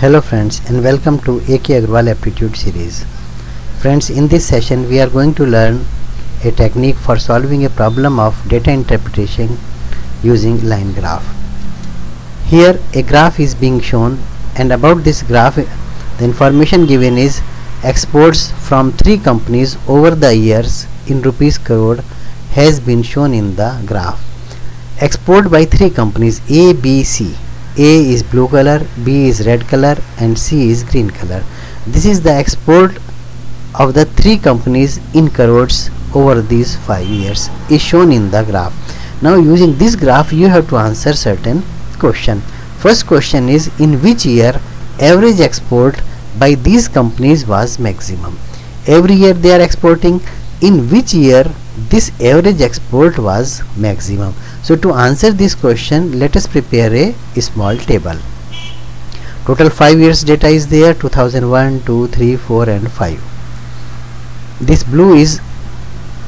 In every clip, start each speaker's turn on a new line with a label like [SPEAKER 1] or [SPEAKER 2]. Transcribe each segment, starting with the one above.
[SPEAKER 1] Hello friends and welcome to AK Agarwal aptitude series. Friends in this session we are going to learn a technique for solving a problem of data interpretation using line graph. Here a graph is being shown and about this graph the information given is exports from three companies over the years in rupees crore has been shown in the graph. Export by three companies A, B, C a is blue color, B is red color and C is green color. This is the export of the three companies in crores over these 5 years is shown in the graph. Now using this graph you have to answer certain question. First question is in which year average export by these companies was maximum. Every year they are exporting in which year this average export was maximum so to answer this question let us prepare a small table. Total 5 years data is there 2001 2 3 4 and 5 this blue is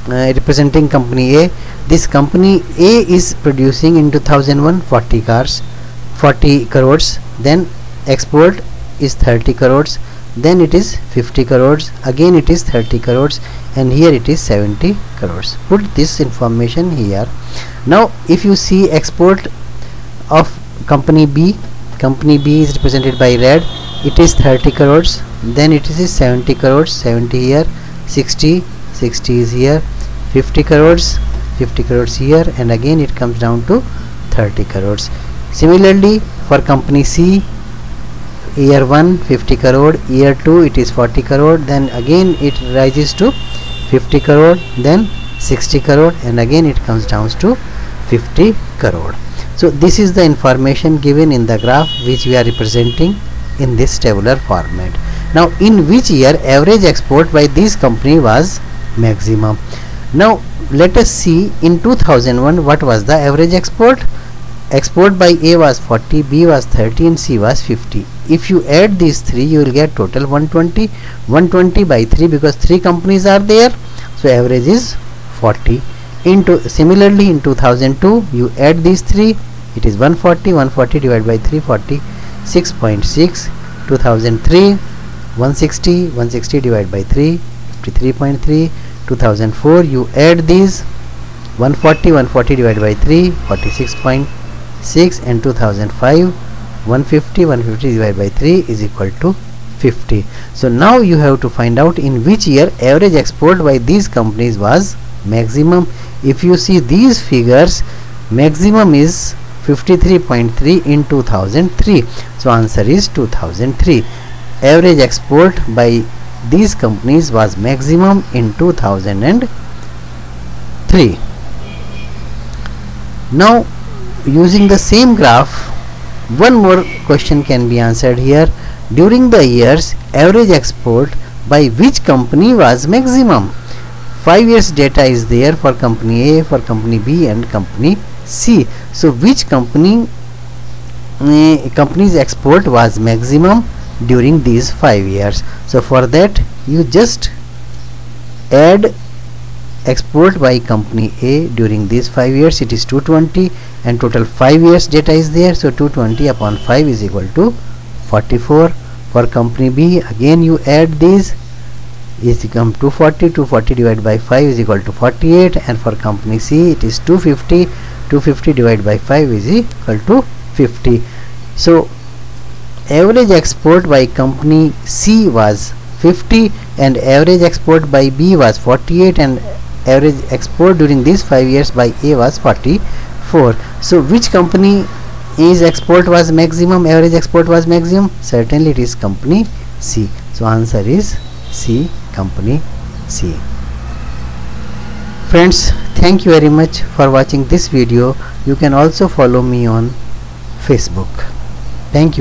[SPEAKER 1] uh, representing company A. This company A is producing in 2001 40 cars 40 crores. Then export is 30 crores then it is 50 crores. Again it is 30 crores. And here it is 70 crores. Put this information here. Now if you see export of company B company B is represented by red. It is 30 crores. Then it is 70 crores. 70 here. 60 60 is here. 50 crores. 50 crores here. And again it comes down to 30 crores. Similarly for company C year 1 50 crore year 2 it is 40 crore then again it rises to 50 crore then 60 crore and again it comes down to 50 crore. So this is the information given in the graph which we are representing in this tabular format. Now in which year average export by this company was maximum? Now let us see in 2001 what was the average export export by A was 40, B was 30 and C was 50. If you add these three you will get total 120. 120 by 3 because 3 companies are there. So average is 40. Into similarly in 2002 you add these three it is 140 140 divided by 340 6.6 2003 160 160 divided by 3 53.3 2004 you add these 140 140 divided by 3 46. 6 and 2005 150 150 divided by 3 is equal to 50 so now you have to find out in which year average export by these companies was maximum. If you see these figures maximum is 53.3 in 2003 so answer is 2003 average export by these companies was maximum in 2003 now using the same graph one more question can be answered here. During the years average export by which company was maximum? 5 years data is there for company A for company B and company C. So which company uh, company's export was maximum during these 5 years? So for that you just add export by company A during these 5 years. It is 220 and total 5 years data is there. So 220 upon 5 is equal to 44 for company B again you add these. Is become 240 240 divided by 5 is equal to 48 and for company C it is 250 250 divided by 5 is equal to 50 so average export by company C was 50 and average export by B was 48 and average export during these 5 years by A was 44 so which company is export was maximum average export was maximum? Certainly it is company C. So answer is C company C. Friends thank you very much for watching this video. You can also follow me on Facebook. Thank you